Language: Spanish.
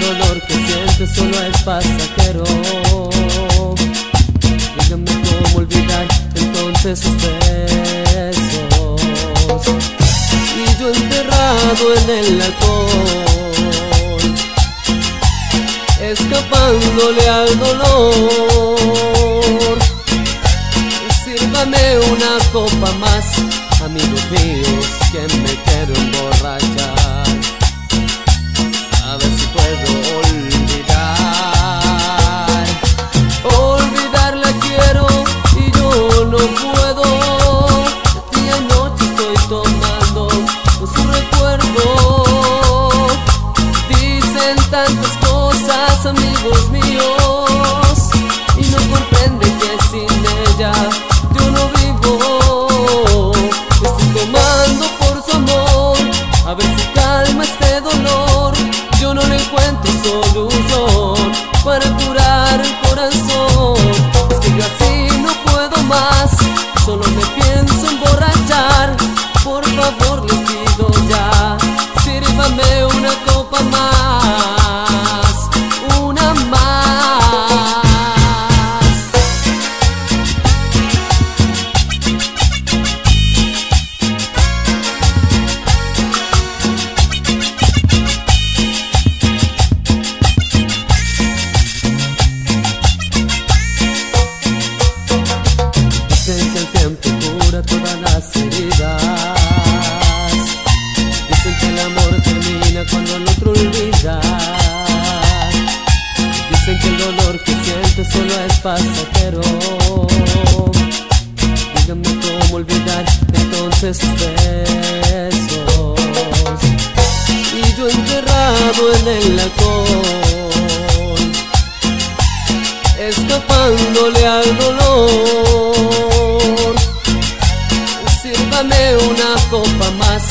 dolor que sientes solo es pasajero. Díganme cómo olvidar entonces sus besos. Y yo enterrado en el alcohol, escapándole al dolor. Sírvame una copa más, amigos míos, que me quiero emborrachar. Tantas cosas, amigos míos, y no comprenden que sin ella yo no vivo. Estoy tomando por su amor, a ver si calma este dolor. Yo no le encuentro solución para curar el corazón. Es que yo así no puedo más, solo me Dicen que el dolor que sientes solo es pasajero. Díganme cómo olvidar entonces besos. Y yo enterrado en el alcohol escapándole al dolor. Sírvame una copa más,